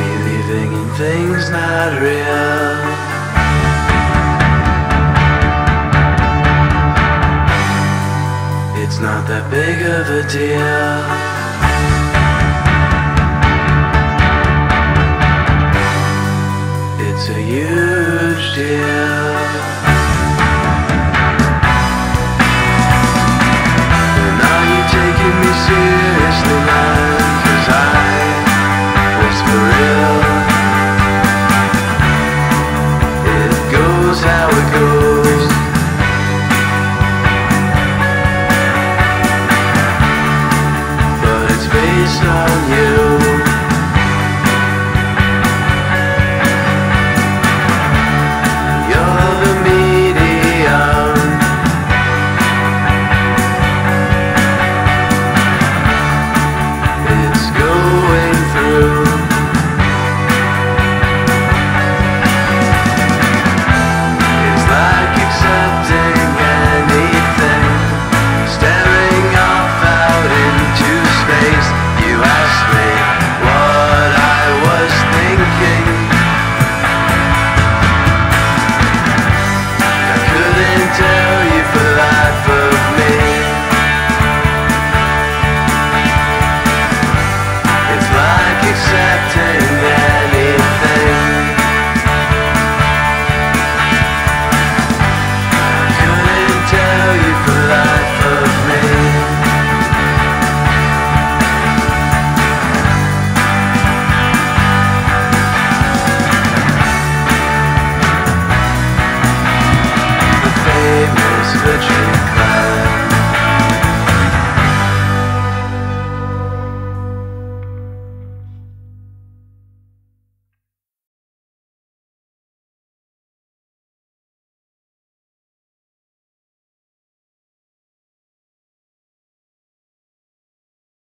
Believing in things not real. It's not that big of a deal. It's a huge deal. on you.